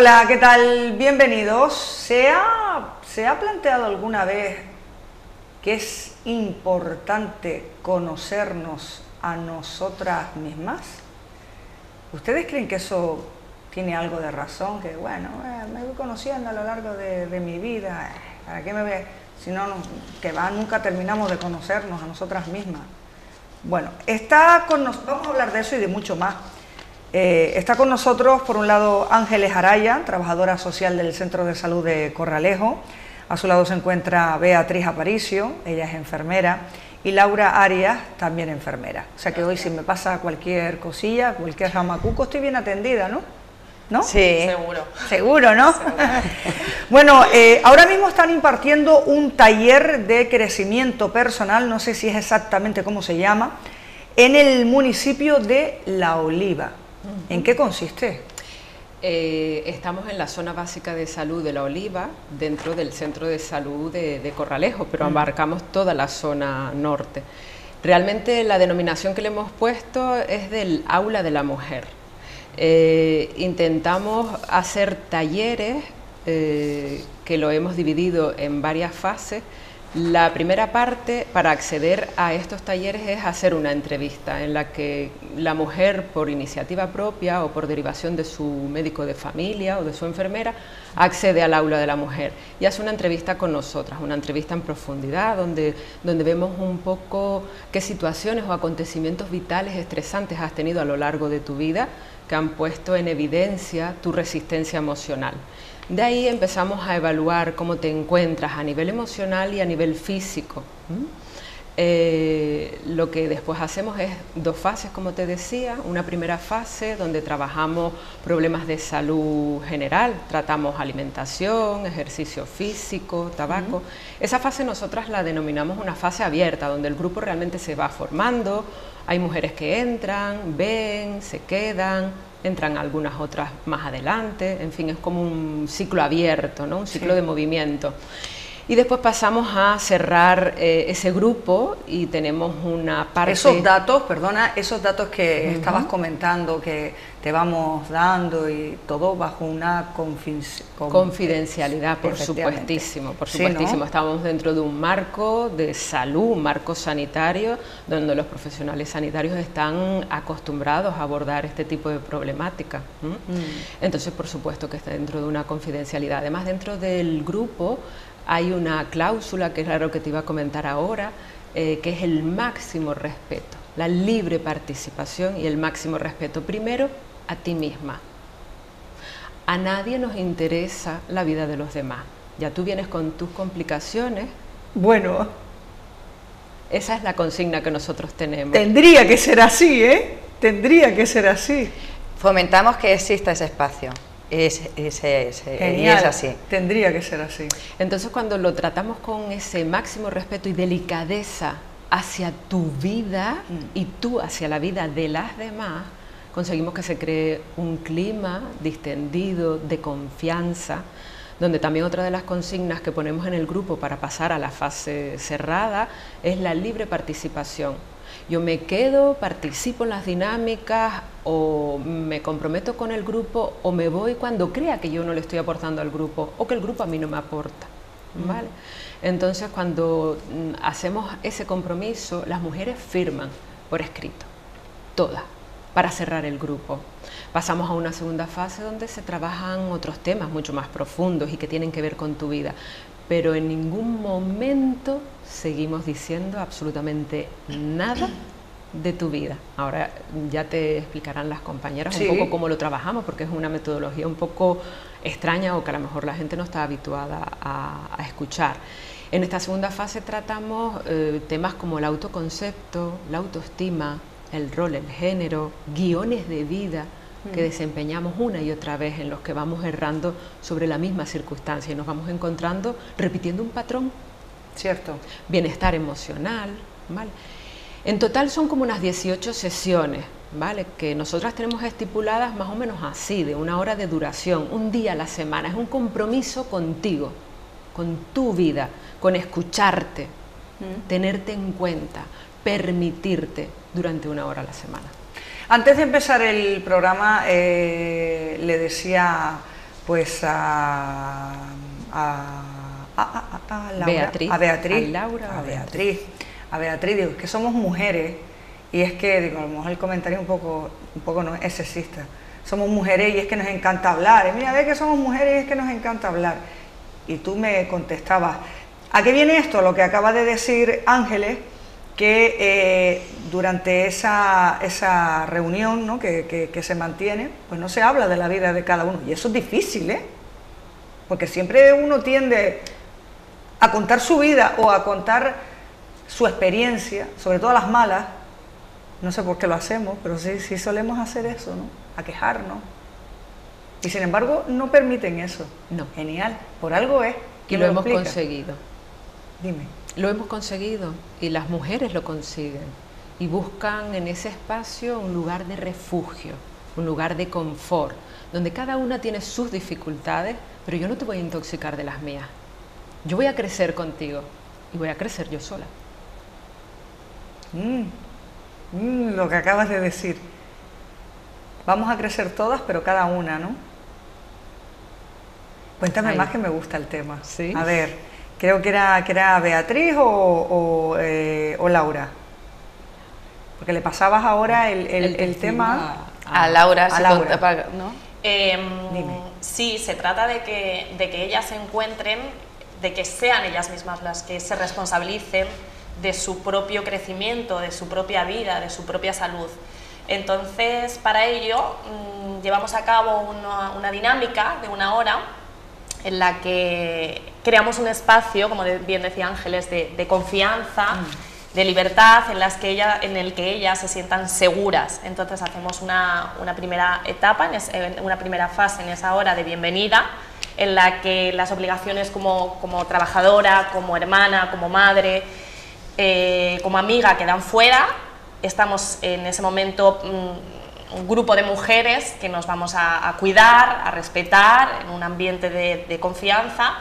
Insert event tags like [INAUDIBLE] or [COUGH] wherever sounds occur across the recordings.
Hola, ¿qué tal? Bienvenidos. ¿Se ha, ¿Se ha planteado alguna vez que es importante conocernos a nosotras mismas? ¿Ustedes creen que eso tiene algo de razón? Que bueno, eh, me voy conociendo a lo largo de, mi vida, ¿para qué me ve? Si no, que va, nunca terminamos de conocernos a nosotras mismas. Bueno, está con nos vamos a hablar de eso y de mucho más. Eh, está con nosotros, por un lado, Ángeles Araya, trabajadora social del Centro de Salud de Corralejo. A su lado se encuentra Beatriz Aparicio, ella es enfermera, y Laura Arias, también enfermera. O sea que hoy si me pasa cualquier cosilla, cualquier jamacuco, estoy bien atendida, ¿no? ¿No? Sí. Seguro. Seguro, ¿no? [LAUGHS] bueno, eh, ahora mismo están impartiendo un taller de crecimiento personal, no sé si es exactamente cómo se llama, en el municipio de La Oliva. ¿En qué consiste? Eh, estamos en la zona básica de salud de La Oliva, dentro del centro de salud de, Corralejo, pero abarcamos toda la zona norte. Realmente la denominación que le hemos puesto es del aula de la mujer. Eh, intentamos hacer talleres eh, que lo hemos dividido en varias fases la primera parte para acceder a estos talleres es hacer una entrevista en la que la mujer por iniciativa propia o por derivación de su médico de familia o de su enfermera accede al aula de la mujer y hace una entrevista con nosotras, una entrevista en profundidad donde, donde vemos un poco qué situaciones o acontecimientos vitales estresantes has tenido a lo largo de tu vida que han puesto en evidencia tu resistencia emocional. De ahí empezamos a evaluar cómo te encuentras a nivel emocional y a nivel físico. Eh, lo que después hacemos es dos fases, como te decía. Una primera fase donde trabajamos problemas de salud general, tratamos alimentación, ejercicio físico, tabaco. Esa fase nosotras la denominamos una fase abierta, donde el grupo realmente se va formando. Hay mujeres que entran, ven, se quedan, entran algunas otras más adelante, en fin, es como un ciclo abierto, ¿no? un ciclo de movimiento. Y después pasamos a cerrar eh, ese grupo y tenemos una parte... Esos datos, perdona, esos datos que estabas comentando, que te vamos dando y todo bajo una confidencialidad, por supuestísimo, por supuestísimo. Estamos dentro de un marco de salud, un marco sanitario, donde los profesionales sanitarios están acostumbrados a abordar este tipo de problemática. Mm. Entonces, por supuesto que está dentro de una confidencialidad. Además, dentro del grupo hay una cláusula, que es lo que te iba a comentar ahora, eh, que es el máximo respeto, la libre participación y el máximo respeto. Primero, a ti misma. A nadie nos interesa la vida de los demás. Ya tú vienes con tus complicaciones. Bueno. Esa es la consigna que nosotros tenemos. Tendría que ser así, ¿eh? Tendría que ser así. Fomentamos que exista ese espacio. Es, es, es, es así. Tendría que ser así. Entonces cuando lo tratamos con ese máximo respeto y delicadeza hacia tu vida mm. y tú hacia la vida de las demás, conseguimos que se cree un clima distendido, de confianza, donde también otra de las consignas que ponemos en el grupo para pasar a la fase cerrada es la libre participación yo me quedo, participo en las dinámicas o me comprometo con el grupo o me voy cuando crea que yo no le estoy aportando al grupo o que el grupo a mí no me aporta. ¿vale? Entonces cuando mm, hacemos ese compromiso, las mujeres firman por escrito, todas, para cerrar el grupo. Pasamos a una segunda fase donde se trabajan otros temas mucho más profundos y que tienen que ver con tu vida pero en ningún momento seguimos diciendo absolutamente nada de tu vida. Ahora ya te explicarán las compañeras un poco cómo lo trabajamos, porque es una metodología un poco extraña o que a lo mejor la gente no está habituada a, escuchar. En esta segunda fase tratamos eh, temas como el autoconcepto, la autoestima, el rol, el género, guiones de vida, que desempeñamos una y otra vez en los que vamos errando sobre la misma circunstancia y nos vamos encontrando repitiendo un patrón. Cierto. Bienestar emocional, ¿vale? En total son como unas 18 sesiones, ¿vale? Que nosotras tenemos estipuladas más o menos así, de una hora de duración, un día a la semana. Es un compromiso contigo, con tu vida, con escucharte, mm. tenerte en cuenta, permitirte durante una hora a la semana. Antes de empezar el programa, eh, le decía pues a, a, Laura, Beatriz, a Beatriz, Laura, a Beatriz, a Beatriz, digo, es que somos mujeres y es que, digo, a lo mejor el comentario un poco, un poco no es sexista. Somos mujeres y es que nos encanta hablar. mira, ve que somos mujeres y es que nos encanta hablar. Y tú me contestabas, ¿a qué viene esto? Lo que acaba de decir Ángeles, que eh, durante esa, esa reunión ¿no? que, que, se mantiene, pues no se habla de la vida de cada uno. Y eso es difícil, ¿eh? Porque siempre uno tiende a contar su vida o a contar su experiencia, sobre todo las malas, no sé por qué lo hacemos, pero sí, sí solemos hacer eso, ¿no? A quejarnos. Y sin embargo, no permiten eso. No. Genial. Por algo es. Y lo, hemos conseguido. Dime. Lo hemos conseguido y las mujeres lo consiguen. Y buscan en ese espacio un lugar de refugio, un lugar de confort, donde cada una tiene sus dificultades, pero yo no te voy a intoxicar de las mías. Yo voy a crecer contigo y voy a crecer yo sola. Mm. Mm, lo que acabas de decir. Vamos a crecer todas, pero cada una, ¿no? Cuéntame más que me gusta el tema. ¿Sí? A ver, creo que era, que era Beatriz o, eh, Laura. Porque le pasabas ahora el, tema a, Laura. A Laura. ¿no? Em, sí, se trata de que, de que ellas se encuentren, de que sean ellas mismas las que se responsabilicen de su propio crecimiento, de su propia vida, de su propia salud. Entonces, para ello, mm, llevamos a cabo una, dinámica de una hora en la que creamos un espacio, como bien decía Ángeles, de, confianza, mm. de libertad, en, las que ella, en el que ellas se sientan seguras. Entonces, hacemos una, primera etapa, en una primera fase en esa hora de bienvenida, en la que las obligaciones como, como trabajadora, como hermana, como madre, eh, como amiga quedan fuera. Estamos en ese momento mm, un grupo de mujeres que nos vamos a, cuidar, a respetar, en un ambiente de, confianza.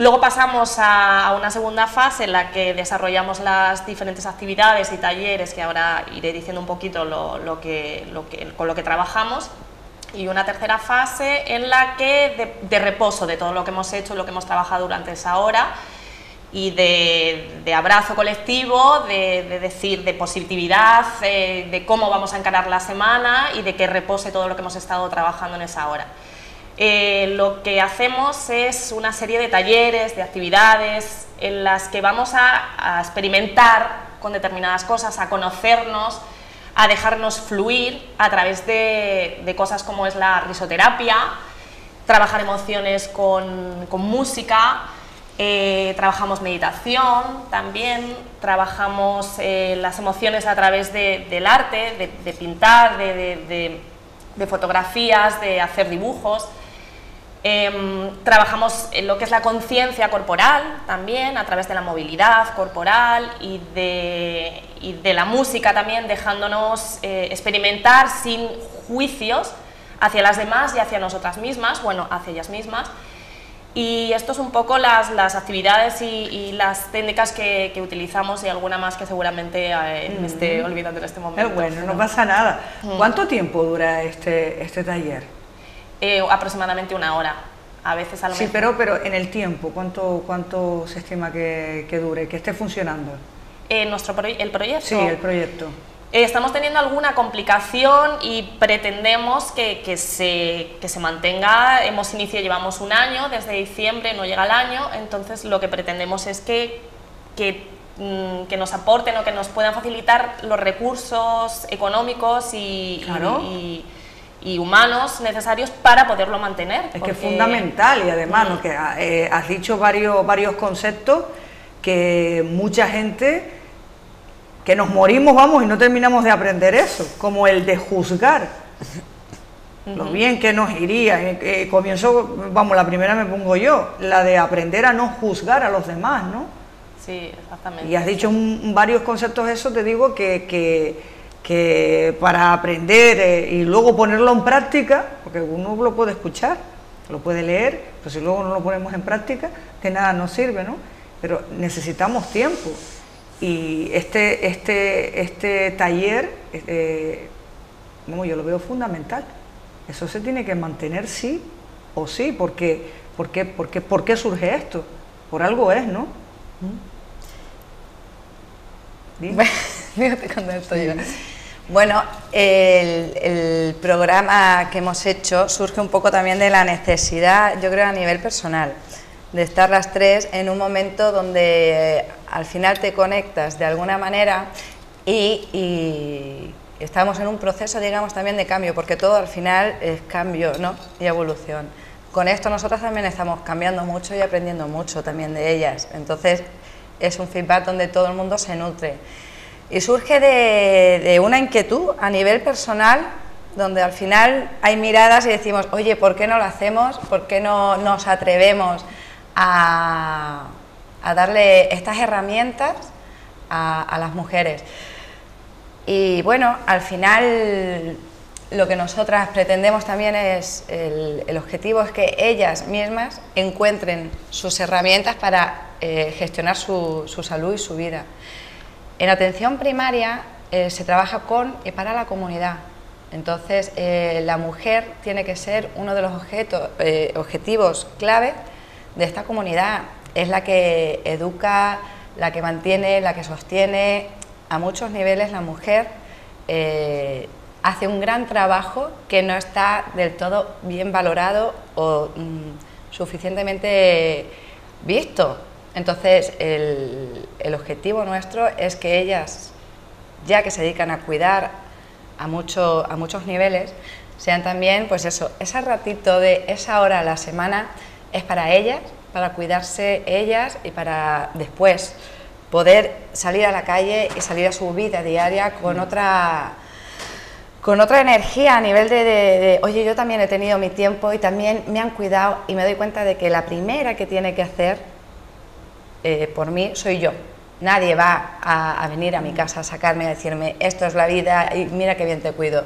Luego pasamos a, una segunda fase en la que desarrollamos las diferentes actividades y talleres, que ahora iré diciendo un poquito lo, que, con lo que trabajamos. Y una tercera fase en la que de, reposo de todo lo que hemos hecho, lo que hemos trabajado durante esa hora, y de, abrazo colectivo, de, decir, de positividad, eh, de cómo vamos a encarar la semana y de que repose todo lo que hemos estado trabajando en esa hora. Eh, lo que hacemos es una serie de talleres, de actividades en las que vamos a, experimentar con determinadas cosas, a conocernos, a dejarnos fluir a través de, cosas como es la risoterapia, trabajar emociones con, con música, eh, trabajamos meditación también, trabajamos eh, las emociones a través del arte, de, pintar, de, fotografías, de hacer dibujos. Em, trabajamos en lo que es la conciencia corporal también, a través de la movilidad corporal y de, y de la música también, dejándonos eh, experimentar sin juicios hacia las demás y hacia nosotras mismas, bueno, hacia ellas mismas. Y esto es un poco las, las actividades y, las técnicas que, que, utilizamos y alguna más que seguramente eh, me esté olvidando en este momento. bueno, no pasa nada. ¿Cuánto tiempo dura este, este taller? Eh, aproximadamente una hora. A veces a lo Sí, pero, pero en el tiempo, ¿cuánto, cuánto se estima que, que dure, que esté funcionando? Eh, nuestro ¿El proyecto? Sí, el proyecto. Eh, estamos teniendo alguna complicación y pretendemos que, que, se, que, se, mantenga. Hemos iniciado, llevamos un año, desde diciembre no llega el año, entonces lo que pretendemos es que, que, mm, que nos aporten o que nos puedan facilitar los recursos económicos y, y, humanos necesarios para poderlo mantener. Es que es fundamental y además mm. que, eh, has dicho varios, varios conceptos que mucha gente que nos morimos, vamos, y no terminamos de aprender eso, como el de juzgar. Lo bien que nos iría. Eh, eh, comienzo, vamos, la primera me pongo yo, la de aprender a no juzgar a los demás, ¿no? Sí, exactamente. Y has dicho varios conceptos eso, te digo que, que, para aprender eh, y luego ponerlo en práctica, porque uno lo puede escuchar, lo puede leer, pero si luego no lo ponemos en práctica, de nada nos sirve, ¿no? Pero necesitamos tiempo. Y este, este, este taller, eh, yo lo veo fundamental. Eso se tiene que mantener, sí, ¿O sí? ¿Por qué, por qué, por qué, surge esto? Por algo es, ¿no? Bueno, [LAUGHS] el, el, programa que hemos hecho surge un poco también de la necesidad, yo creo, a nivel personal, de estar las tres en un momento donde eh, al final te conectas de alguna manera y, estamos en un proceso, digamos, también de cambio, porque todo al final es cambio ¿no? y evolución. Con esto nosotros también estamos cambiando mucho y aprendiendo mucho también de ellas. Entonces es un feedback donde todo el mundo se nutre. Y surge de, una inquietud a nivel personal, donde al final hay miradas y decimos, oye, ¿por qué no lo hacemos? ¿Por qué no nos atrevemos a, darle estas herramientas a las mujeres? Y bueno, al final lo que nosotras pretendemos también es, el, objetivo es que ellas mismas encuentren sus herramientas para eh, gestionar su, salud y su vida. En atención primaria eh, se trabaja con y para la comunidad. Entonces, eh, la mujer tiene que ser uno de los objetivos clave de esta comunidad. Es la que educa, la que mantiene, la que sostiene, a muchos niveles la mujer eh, hace un gran trabajo que no está del todo bien valorado o mm, suficientemente visto. Entonces, el, objetivo nuestro es que ellas, ya que se dedican a cuidar a, mucho, a muchos niveles, sean también, pues eso, ese ratito de esa hora a la semana es para ellas, para cuidarse ellas y para después poder salir a la calle y salir a su vida diaria con mm. otra con otra energía a nivel de, oye, yo también he tenido mi tiempo y también me han cuidado y me doy cuenta de que la primera que tiene que hacer eh, por mí soy yo. Nadie va a, a, venir a mi casa a sacarme, a decirme, esto es la vida y mira qué bien te cuido.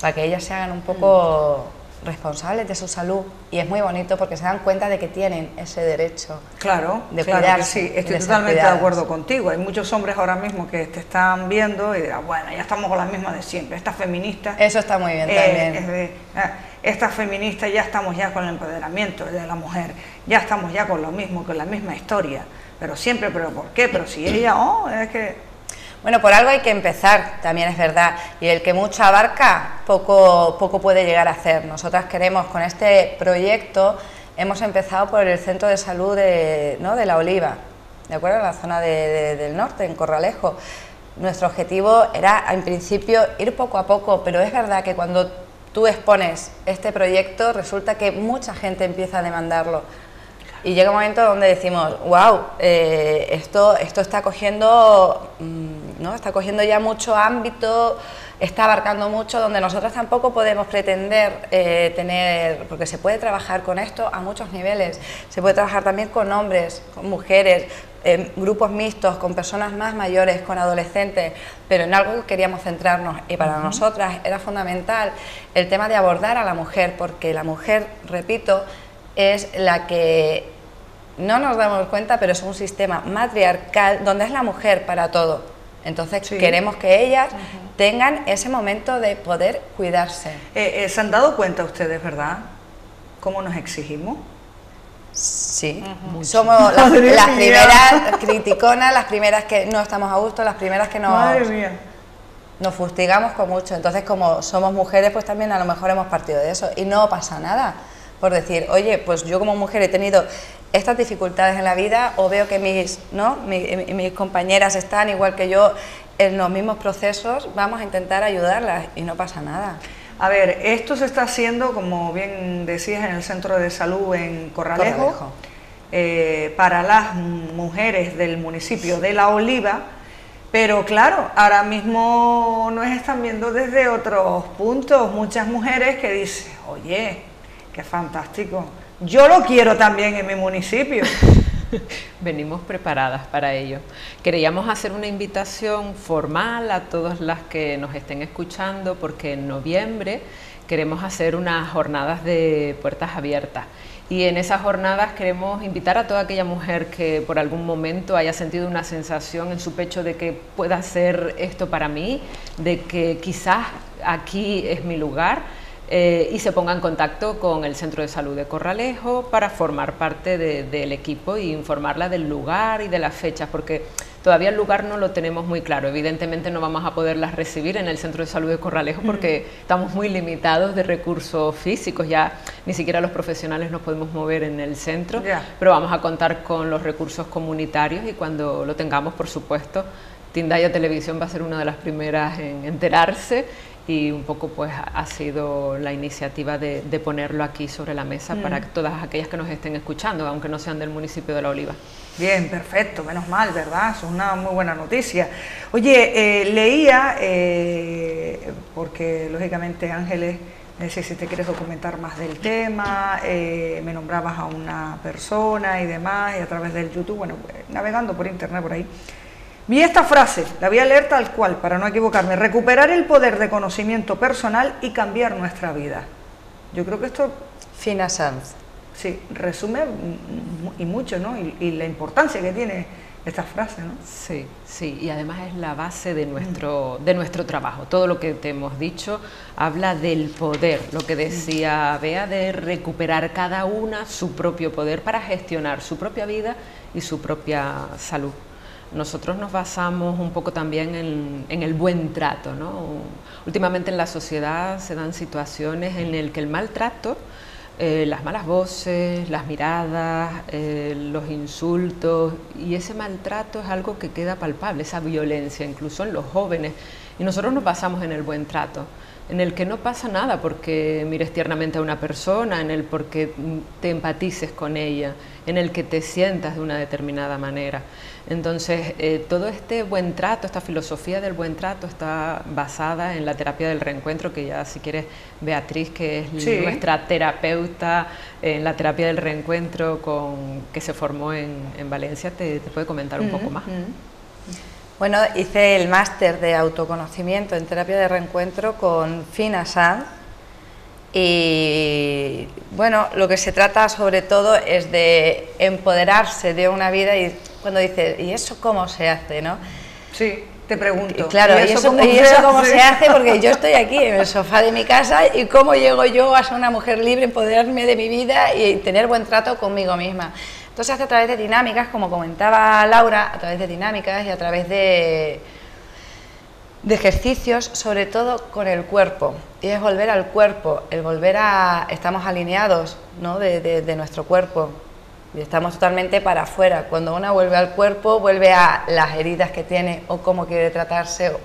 Para que ellas se hagan un poco responsables de su salud y es muy bonito porque se dan cuenta de que tienen ese derecho claro, de claro que sí, estoy totalmente de acuerdo contigo. Hay muchos hombres ahora mismo que te están viendo y dirán, bueno, ya estamos con las mismas de siempre, estas feministas... Eso está muy bien eh, también. Ah, estas feministas ya estamos ya con el empoderamiento de la mujer, ya estamos ya con lo mismo, con la misma historia, pero siempre, pero ¿por qué? Pero si ella, [CLEARS THROAT] oh, es que bueno, por algo hay que empezar, también es verdad, y el que mucho abarca, poco, poco puede llegar a hacer. Nosotras queremos, con este proyecto, hemos empezado por el Centro de Salud de, ¿no? de La Oliva, ¿de acuerdo? En la zona del norte, en Corralejo. Nuestro objetivo era, en principio, ir poco a poco, pero es verdad que cuando tú expones este proyecto, resulta que mucha gente empieza a demandarlo. Y llega un momento donde decimos, wow, eh, esto, esto está cogiendo, mm, ¿no? está cogiendo ya mucho ámbito, está abarcando mucho, donde nosotros tampoco podemos pretender eh, tener, porque se puede trabajar con esto a muchos niveles, se puede trabajar también con hombres, con mujeres, en grupos mixtos, con personas más mayores, con adolescentes, pero en algo que queríamos centrarnos. Y para nosotras era fundamental el tema de abordar a la mujer, porque la mujer, repito, es la que no nos damos cuenta, pero es un sistema matriarcal donde es la mujer para todo. Entonces queremos que ellas tengan ese momento de poder cuidarse. Eh, eh, ¿Se han dado cuenta ustedes, verdad? ¿Cómo nos exigimos? Sí, somos las, primeras criticonas, las primeras que no estamos a gusto, las primeras que nos, nos fustigamos con mucho. Entonces, como somos mujeres, pues también a lo mejor hemos partido de eso y no pasa nada por decir, oye, pues yo como mujer he tenido estas dificultades en la vida o veo que mis, ¿no? mis, compañeras están igual que yo en los mismos procesos, vamos a intentar ayudarlas y no pasa nada. A ver, esto se está haciendo, como bien decías, en el Centro de Salud en Corralejo, eh, para las mujeres del municipio de La Oliva, pero claro, ahora mismo nos están viendo desde otros puntos muchas mujeres que dicen, oye, qué fantástico, yo lo quiero también en mi municipio. [LAUGHS] Venimos preparadas para ello. Queríamos hacer una invitación formal a todas las que nos estén escuchando porque en noviembre queremos hacer unas jornadas de puertas abiertas. Y en esas jornadas queremos invitar a toda aquella mujer que por algún momento haya sentido una sensación en su pecho de que pueda hacer esto para mí, de que quizás aquí es mi lugar, eh, y se ponga en contacto con el Centro de Salud de Corralejo para formar parte del equipo y informarla del lugar y de las fechas, porque todavía el lugar no lo tenemos muy claro. Evidentemente no vamos a poderlas recibir en el Centro de Salud de Corralejo porque estamos muy limitados de recursos físicos, ya ni siquiera los profesionales nos podemos mover en el centro, pero vamos a contar con los recursos comunitarios y cuando lo tengamos, por supuesto, Tindaya Televisión va a ser una de las primeras en enterarse y un poco pues ha sido la iniciativa de, ponerlo aquí sobre la mesa para mm. todas aquellas que nos estén escuchando, aunque no sean del municipio de La Oliva. Bien, perfecto, menos mal, ¿verdad? es una muy buena noticia. Oye, eh, leía, eh, porque lógicamente Ángeles, no sé si te quieres documentar más del tema, eh, me nombrabas a una persona y demás, y a través del YouTube, bueno, navegando por internet por ahí, Vi esta frase, la voy a leer tal cual para no equivocarme, recuperar el poder de conocimiento personal y cambiar nuestra vida. Yo creo que esto... Fina Sanz. Sí, resume y mucho, ¿no? Y, la importancia que tiene esta frase, ¿no? Sí, sí, y además es la base de nuestro, de nuestro trabajo. Todo lo que te hemos dicho habla del poder, lo que decía Bea, de recuperar cada una su propio poder para gestionar su propia vida y su propia salud nosotros nos basamos un poco también en, el buen trato. ¿no? Últimamente en la sociedad se dan situaciones en las que el maltrato, eh, las malas voces, las miradas, eh, los insultos y ese maltrato es algo que queda palpable, esa violencia, incluso en los jóvenes. Y nosotros nos basamos en el buen trato en el que no pasa nada porque mires tiernamente a una persona, en el porque te empatices con ella, en el que te sientas de una determinada manera. Entonces, eh, todo este buen trato, esta filosofía del buen trato está basada en la terapia del reencuentro, que ya si quieres, Beatriz, que es nuestra terapeuta en la terapia del reencuentro con, que se formó en, Valencia, te, puede comentar un poco más. Bueno, hice el máster de autoconocimiento en terapia de reencuentro con Fina Sanz y bueno, lo que se trata sobre todo es de empoderarse de una vida y cuando dices, ¿y eso cómo se hace? ¿no? Sí, te pregunto. claro, ¿y eso, cómo, se, [LAUGHS] hace? Porque yo estoy aquí en el sofá de mi casa y cómo llego yo a ser una mujer libre, empoderarme de mi vida y tener buen trato conmigo misma. Entonces hace a través de dinámicas, como comentaba Laura, a través de dinámicas y a través de, de ejercicios, sobre todo con el cuerpo. Y es volver al cuerpo, el volver a... estamos alineados ¿no? de, nuestro cuerpo y estamos totalmente para afuera. Cuando una vuelve al cuerpo, vuelve a las heridas que tiene o cómo quiere tratarse.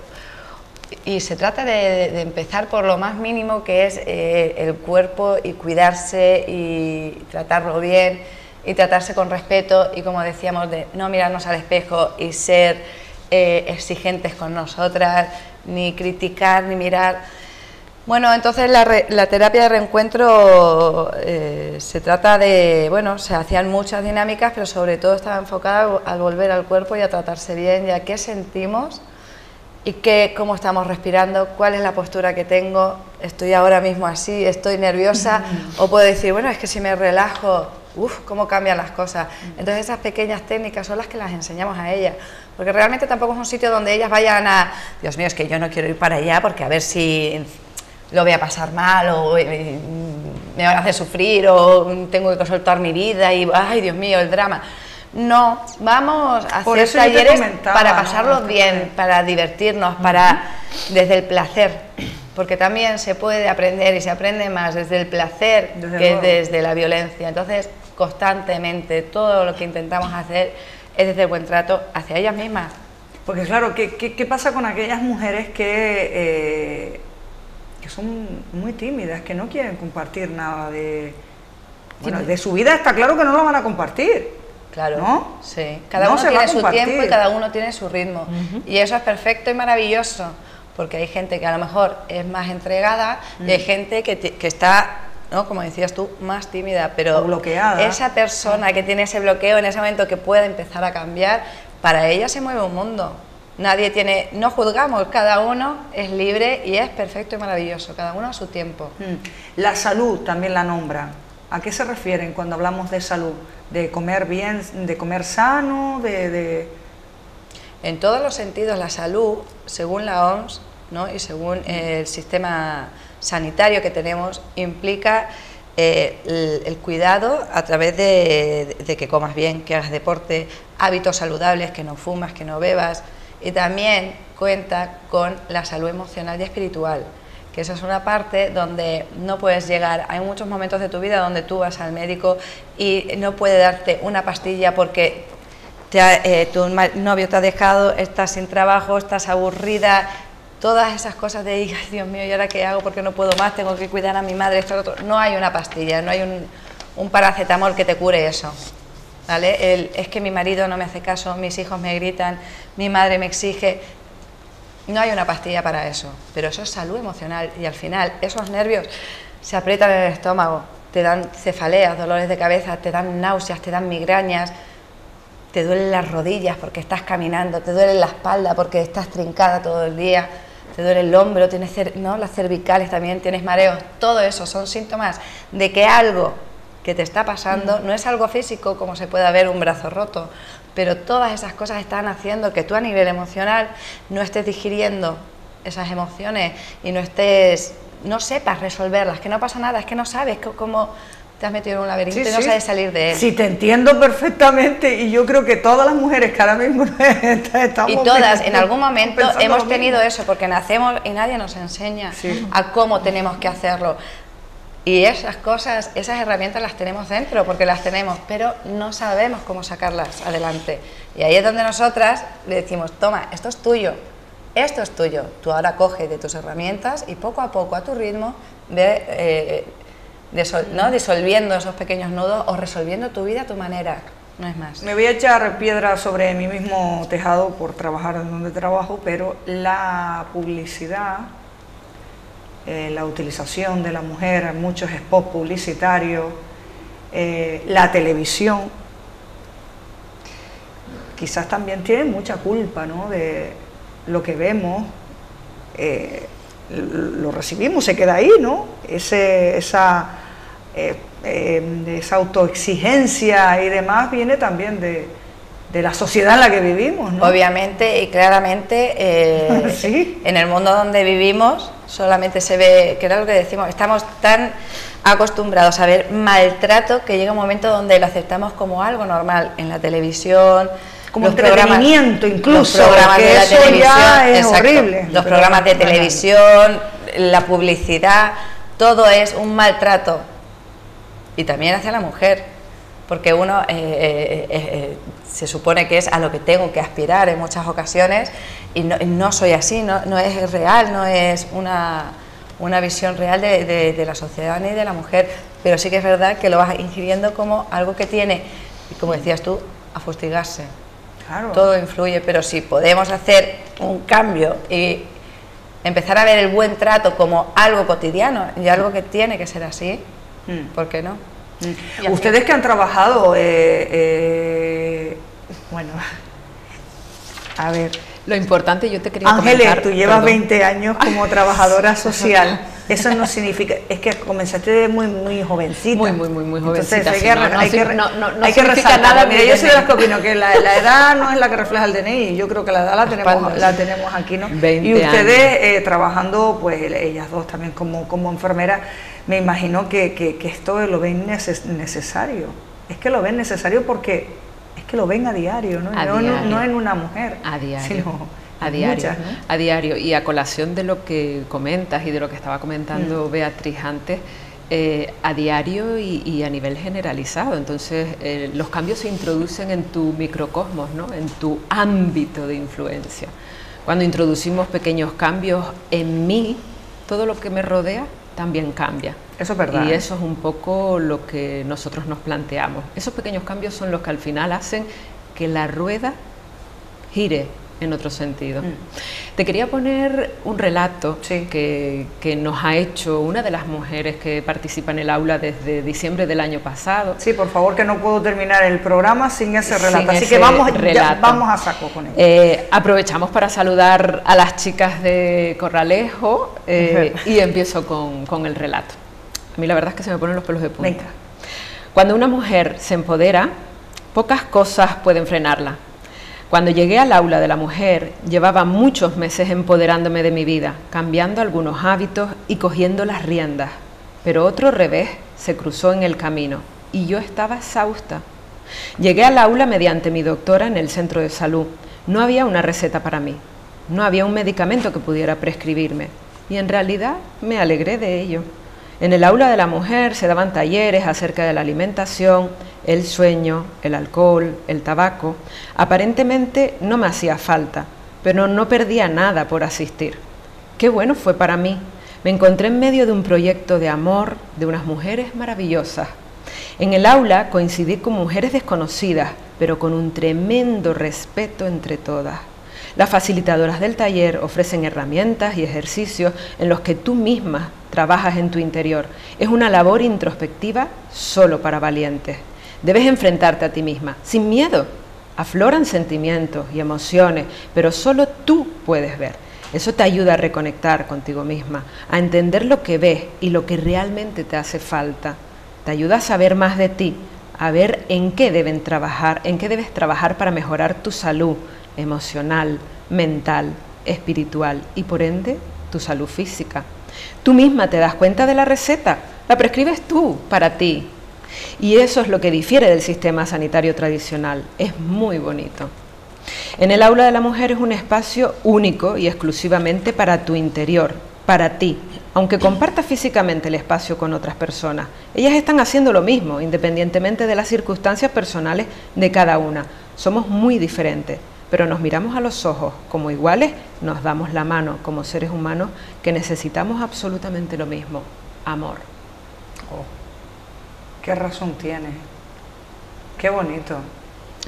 Y se trata de, empezar por lo más mínimo que es eh, el cuerpo y cuidarse y tratarlo bien y tratarse con respeto y como decíamos, de no mirarnos al espejo y ser eh, exigentes con nosotras, ni criticar, ni mirar. Bueno, entonces la, terapia de reencuentro eh, se trata de, bueno, se hacían muchas dinámicas, pero sobre todo estaba enfocada al volver al cuerpo y a tratarse bien, ya qué sentimos y qué, cómo estamos respirando, cuál es la postura que tengo, estoy ahora mismo así, estoy nerviosa, o puedo decir, bueno, es que si me relajo, uff, cómo cambian las cosas. Entonces esas pequeñas técnicas son las que las enseñamos a ellas, porque realmente tampoco es un sitio donde ellas vayan a, Dios mío, es que yo no quiero ir para allá porque a ver si lo voy a pasar mal o eh, me van a hacer sufrir o tengo que soltar mi vida y, ay, Dios mío, el drama. No, vamos a hacer talleres para pasarlo bien, para divertirnos, para desde el placer, porque también se puede aprender y se aprende más desde el placer que desde la violencia. Entonces, constantemente. Todo lo que intentamos hacer es desde el buen trato hacia ellas mismas. Porque claro, ¿qué, qué, pasa con aquellas mujeres que, eh, que son muy tímidas, que no quieren compartir nada de... Bueno, de su vida está claro que no lo van a compartir. Claro, ¿no? sí. Cada uno tiene su tiempo y cada uno tiene su ritmo. Y eso es perfecto y maravilloso, porque hay gente que a lo mejor es más entregada y hay gente que, que está ¿no? como decías tú, más tímida, pero bloqueada. esa persona que tiene ese bloqueo en ese momento que puede empezar a cambiar, para ella se mueve un mundo. Nadie tiene, no juzgamos, cada uno es libre y es perfecto y maravilloso, cada uno a su tiempo. Mm. La salud también la nombran. ¿A qué se refieren cuando hablamos de salud? ¿De comer bien, de comer sano, de... En todos los sentidos, la salud, según la OMS, ¿no? y según el sistema sanitario que tenemos, implica eh, el, cuidado a través de, que comas bien, que hagas deporte, hábitos saludables, que no fumas, que no bebas, y también cuenta con la salud emocional y espiritual que esa es una parte donde no puedes llegar. Hay muchos momentos de tu vida donde tú vas al médico y no puede darte una pastilla porque eh, tu novio te ha dejado, estás sin trabajo, estás aburrida, todas esas cosas de, Ay, Dios mío, ¿y ahora qué hago? Porque no puedo más, tengo que cuidar a mi madre, esto, otro. No hay una pastilla, no hay un, un paracetamol que te cure eso. ¿Vale? es que mi marido no me hace caso, mis hijos me gritan, mi madre me exige. No hay una pastilla para eso, pero eso es salud emocional y al final esos nervios se aprietan en el estómago, te dan cefaleas, dolores de cabeza, te dan náuseas, te dan migrañas, te duelen las rodillas porque estás caminando, te duele la espalda porque estás trincada todo el día, te duele el hombro, tienes ¿no? las cervicales también, tienes mareos, todo eso son síntomas de que algo que te está pasando no es algo físico como se puede ver un brazo roto, pero todas esas cosas están haciendo que tú a nivel emocional no estés digiriendo esas emociones y no estés, no sepas resolverlas, que no pasa nada, es que no sabes cómo te has metido en un laberinto y no sabes salir de él. Sí, te entiendo perfectamente y yo creo que todas las mujeres que ahora mismo [LAUGHS] estamos... Y todas, en algún momento hemos tenido eso, porque nacemos y nadie nos enseña a cómo tenemos que hacerlo. Y esas cosas, esas herramientas las tenemos dentro, porque las tenemos, pero no sabemos cómo sacarlas adelante. Y ahí es donde nosotras le decimos, toma, esto es tuyo, esto es tuyo. Tú ahora coge de tus herramientas y poco a poco, a tu ritmo, ve eh, ¿no? disolviendo esos pequeños nudos o resolviendo tu vida a tu manera. No es más. Me voy a echar piedra sobre mi mismo tejado por trabajar en donde trabajo, pero la publicidad eh, la utilización de la mujer muchos spots publicitarios, eh, la televisión, quizás también tiene mucha culpa ¿no? de lo que vemos, eh, lo recibimos, se queda ahí, ¿no? Ese, esa, esa autoexigencia y demás viene también de, de la sociedad en la que vivimos. ¿no? Obviamente y claramente eh, [LAUGHS] en el mundo donde vivimos solamente se ve, que era lo que decimos, estamos tan acostumbrados a ver maltrato que llega un momento donde lo aceptamos como algo normal en la televisión. Como entretenimiento incluso, los programas de la televisión, es horrible. Los programas de televisión, la publicidad, todo es un maltrato. Y también hacia la mujer, porque uno eh, eh, eh se supone que es a lo que tengo que aspirar en muchas ocasiones y no, soy así, no, es real, no es una, visión real de, la sociedad ni de la mujer, pero sí que es verdad que lo vas ingiriendo como algo que tiene, como decías tú, a fustigarse. Claro. Todo influye, pero si podemos hacer un cambio y empezar a ver el buen trato como algo cotidiano y algo que tiene que ser así, mm. ¿por qué no? Mm. Ustedes que han trabajado eh, eh, bueno, [LAUGHS] a ver. Lo importante, yo te quería Ángeles, tú llevas 20 años como trabajadora [LAUGHS] social. Eso no significa, es que comenzaste muy, muy jovencita. Muy, muy, muy, muy jovencita. Entonces hay que, hay que, no, no, hay que resaltar. Nada, Mira, yo soy de las que opino que la, edad no es la que refleja el DNI, yo creo que la edad la tenemos, la tenemos aquí, ¿no? y ustedes eh, trabajando, pues ellas dos también como, como enfermeras, me imagino que, que, que esto lo ven necesario. Es que lo ven necesario porque que lo ven a diario, ¿no? no, en una mujer, a diario. a diario, a diario. Y a colación de lo que comentas y de lo que estaba comentando mm. Beatriz antes, eh, a diario y, a nivel generalizado. Entonces, eh, los cambios se introducen en tu microcosmos, ¿no? en tu ámbito de influencia. Cuando introducimos pequeños cambios en mí, todo lo que me rodea también cambia. Eso es verdad. Y eso es un poco lo que nosotros nos planteamos. Esos pequeños cambios son los que al final hacen que la rueda gire en otro sentido. Mm. Te quería poner un relato que, que, nos ha hecho una de las mujeres que participa en el aula desde diciembre del año pasado. Sí, por favor, que no puedo terminar el programa sin ese relato. Así que vamos, vamos a saco con él. Eh, aprovechamos para saludar a las chicas de Corralejo eh, y empiezo con, con, el relato. A mí la verdad es que se me ponen los pelos de punta. Cuando una mujer se empodera, pocas cosas pueden frenarla Cuando llegué al aula de la mujer, llevaba muchos meses empoderándome de mi vida, cambiando algunos hábitos y cogiendo las riendas. Pero otro revés se cruzó en el camino y yo estaba exhausta. Llegué al aula mediante mi doctora en el centro de salud. No había una receta para mí, no había un medicamento que pudiera prescribirme y en realidad me alegré de ello. En el aula de la mujer se daban talleres acerca de la alimentación, el sueño, el alcohol, el tabaco. Aparentemente no me hacía falta, pero no perdía nada por asistir. Qué bueno fue para mí. Me encontré en medio de un proyecto de amor de unas mujeres maravillosas. En el aula coincidí con mujeres desconocidas, pero con un tremendo respeto entre todas. Las facilitadoras del taller ofrecen herramientas y ejercicios en los que tú misma trabajas en tu interior. Es una labor introspectiva solo para valientes. Debes enfrentarte a ti misma, sin miedo. Afloran sentimientos y emociones, pero solo tú puedes ver. Eso te ayuda a reconectar contigo misma, a entender lo que ves y lo que realmente te hace falta. Te ayuda a saber más de ti, a ver en qué deben trabajar, en qué debes trabajar para mejorar tu salud, emocional, mental, espiritual y por ende tu salud física. Tú misma te das cuenta de la receta, la prescribes tú para ti. Y eso es lo que difiere del sistema sanitario tradicional. Es muy bonito. En el aula de la mujer es un espacio único y exclusivamente para tu interior, para ti, aunque compartas físicamente el espacio con otras personas. Ellas están haciendo lo mismo, independientemente de las circunstancias personales de cada una. Somos muy diferentes, pero nos miramos a los ojos como iguales, nos damos la mano como seres humanos que necesitamos absolutamente lo mismo, amor. Oh, qué razón tiene. Qué bonito.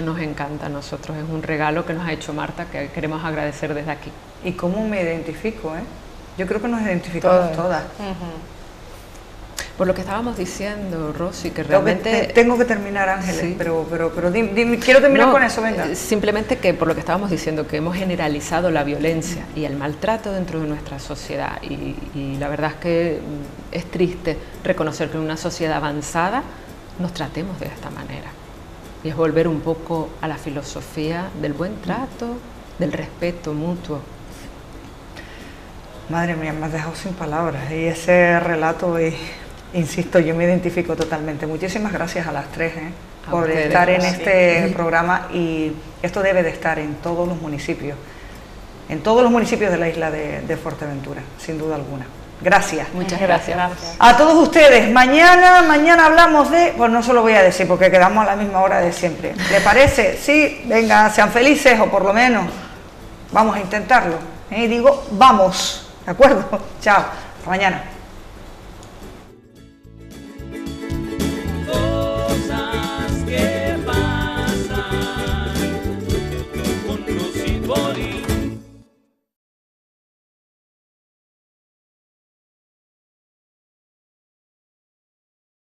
Nos encanta a nosotros, es un regalo que nos ha hecho Marta que queremos agradecer desde aquí. ¿Y cómo me identifico? Eh? Yo creo que nos identificamos todas por lo que estábamos diciendo, Rosy, que realmente... Tengo que, terminar, Ángeles, pero, pero, pero quiero terminar con eso, venga. Eh, simplemente que por lo que estábamos diciendo, que hemos generalizado la violencia y el maltrato dentro de nuestra sociedad y, y la verdad es que mm, es triste reconocer que en una sociedad avanzada nos tratemos de esta manera. Y es volver un poco a la filosofía del buen trato, del respeto mutuo. Madre mía, me has dejado sin palabras y ese relato es Insisto, yo me identifico totalmente. Muchísimas gracias a las tres ¿eh? por estar en este programa y esto debe de estar en todos los municipios, en todos los municipios de la isla de, Fuerteventura, sin duda alguna. Gracias. Muchas gracias. A todos ustedes, mañana, mañana hablamos de, pues no se lo voy a decir porque quedamos a la misma hora de siempre. ¿Le parece? Sí, venga, sean felices o por lo menos vamos a intentarlo. Y ¿eh? digo, vamos, ¿de acuerdo? [LAUGHS] Chao, hasta mañana.